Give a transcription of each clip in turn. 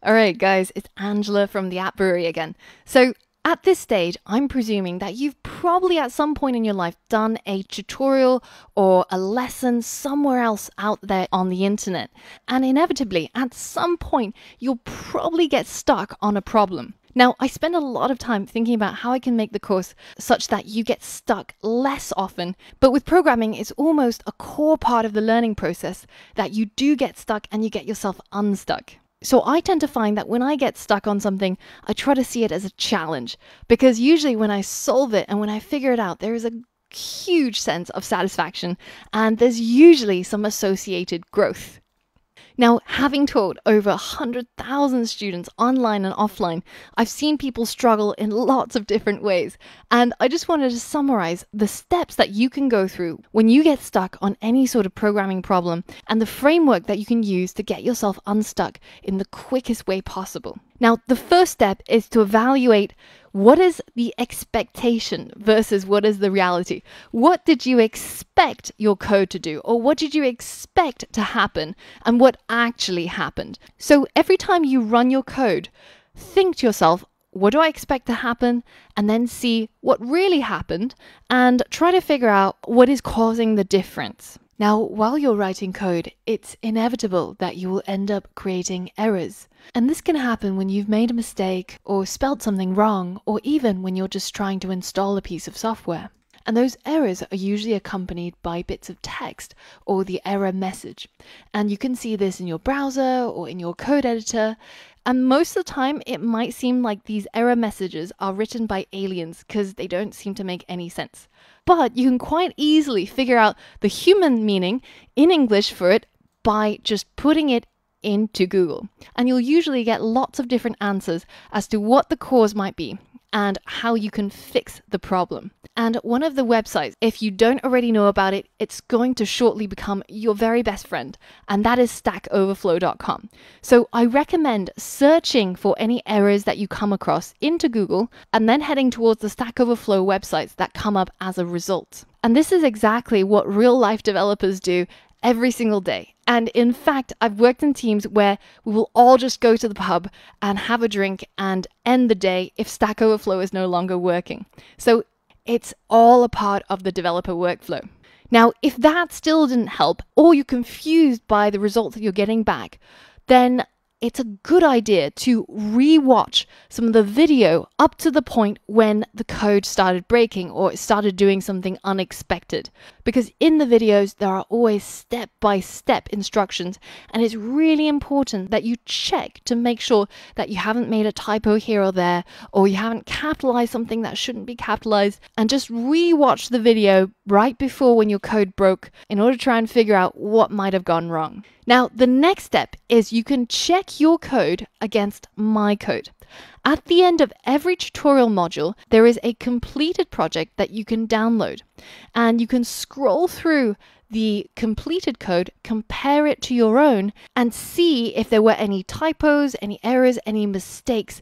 All right, guys, it's Angela from the App Brewery again. So, at this stage, I'm presuming that you've probably at some point in your life done a tutorial or a lesson somewhere else out there on the internet. And inevitably, at some point, you'll probably get stuck on a problem. Now, I spend a lot of time thinking about how I can make the course such that you get stuck less often. But with programming, it's almost a core part of the learning process that you do get stuck and you get yourself unstuck. So I tend to find that when I get stuck on something, I try to see it as a challenge because usually when I solve it and when I figure it out, there is a huge sense of satisfaction and there's usually some associated growth. Now, having taught over 100,000 students online and offline, I've seen people struggle in lots of different ways. And I just wanted to summarize the steps that you can go through when you get stuck on any sort of programming problem and the framework that you can use to get yourself unstuck in the quickest way possible. Now, the first step is to evaluate what is the expectation versus what is the reality? What did you expect your code to do? Or what did you expect to happen? And what actually happened? So every time you run your code, think to yourself, what do I expect to happen? And then see what really happened and try to figure out what is causing the difference. Now, while you're writing code, it's inevitable that you will end up creating errors. And this can happen when you've made a mistake or spelled something wrong, or even when you're just trying to install a piece of software. And those errors are usually accompanied by bits of text or the error message. And you can see this in your browser or in your code editor. And most of the time, it might seem like these error messages are written by aliens because they don't seem to make any sense. But you can quite easily figure out the human meaning in English for it by just putting it into Google. And you'll usually get lots of different answers as to what the cause might be and how you can fix the problem. And one of the websites, if you don't already know about it, it's going to shortly become your very best friend, and that is stackoverflow.com. So I recommend searching for any errors that you come across into Google and then heading towards the Stack Overflow websites that come up as a result. And this is exactly what real life developers do every single day. And in fact, I've worked in teams where we will all just go to the pub and have a drink and end the day if Stack Overflow is no longer working. So it's all a part of the developer workflow. Now, if that still didn't help, or you're confused by the results that you're getting back, then it's a good idea to re-watch some of the video up to the point when the code started breaking or it started doing something unexpected. Because in the videos, there are always step by step instructions, and it's really important that you check to make sure that you haven't made a typo here or there, or you haven't capitalized something that shouldn't be capitalized, and just re-watch the video right before when your code broke in order to try and figure out what might have gone wrong. Now, the next step is you can check your code against my code. At the end of every tutorial module, there is a completed project that you can download. And you can scroll through the completed code, compare it to your own, and see if there were any typos, any errors, any mistakes.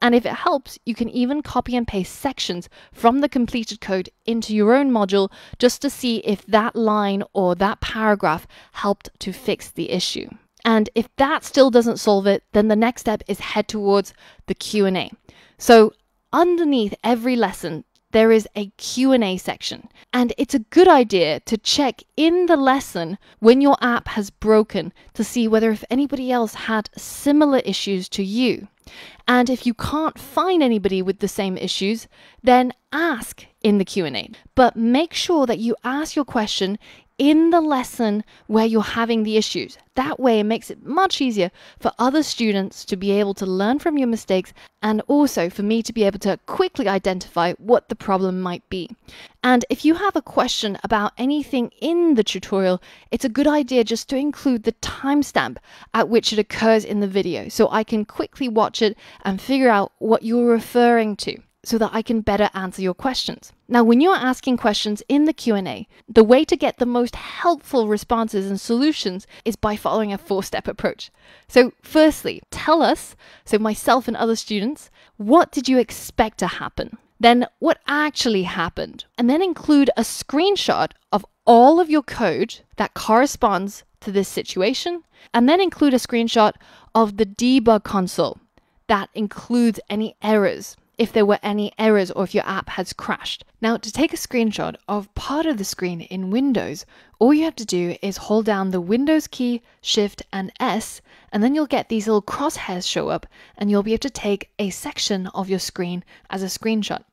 And if it helps, you can even copy and paste sections from the completed code into your own module just to see if that line or that paragraph helped to fix the issue. And if that still doesn't solve it, then the next step is head towards the Q&A. So underneath every lesson, there is a Q&A section. And it's a good idea to check in the lesson when your app has broken to see whether if anybody else had similar issues to you. And if you can't find anybody with the same issues, then ask in the Q&A. But make sure that you ask your question in the lesson where you're having the issues. That way, it makes it much easier for other students to be able to learn from your mistakes and also for me to be able to quickly identify what the problem might be. And if you have a question about anything in the tutorial, it's a good idea just to include the timestamp at which it occurs in the video so I can quickly watch it and figure out what you're referring to so that I can better answer your questions. Now, when you're asking questions in the Q&A, the way to get the most helpful responses and solutions is by following a four-step approach. So, firstly, tell us, so myself and other students, what did you expect to happen? Then what actually happened? And then include a screenshot of all of your code that corresponds to this situation, and then include a screenshot of the debug console that includes any errors if there were any errors or if your app has crashed. Now, to take a screenshot of part of the screen in Windows, all you have to do is hold down the Windows key, Shift, and S, and then you'll get these little crosshairs show up, and you'll be able to take a section of your screen as a screenshot.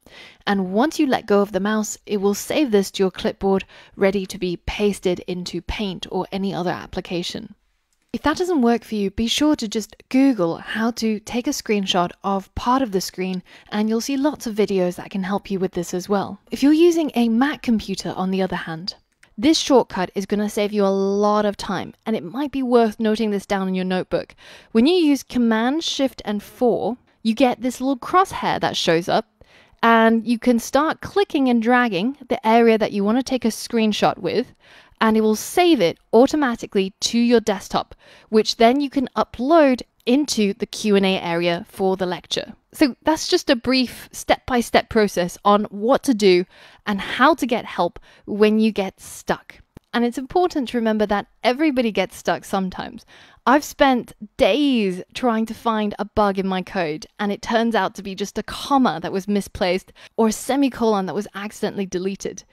And once you let go of the mouse, it will save this to your clipboard, ready to be pasted into Paint or any other application. If that doesn't work for you, be sure to just Google how to take a screenshot of part of the screen and you'll see lots of videos that can help you with this as well. If you're using a Mac computer, on the other hand, this shortcut is going to save you a lot of time, and it might be worth noting this down in your notebook. When you use Command, Shift, and 4, you get this little crosshair that shows up, and you can start clicking and dragging the area that you want to take a screenshot with, and it will save it automatically to your desktop, which then you can upload into the Q&A area for the lecture. So that's just a brief step-by-step process on what to do and how to get help when you get stuck. And it's important to remember that everybody gets stuck sometimes. I've spent days trying to find a bug in my code, and it turns out to be just a comma that was misplaced or a semicolon that was accidentally deleted.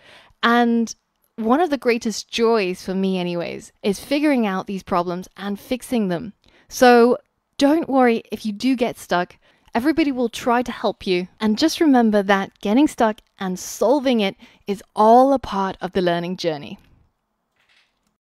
And one of the greatest joys for me, anyways, is figuring out these problems and fixing them. So don't worry if you do get stuck. Everybody will try to help you. And just remember that getting stuck and solving it is all a part of the learning journey.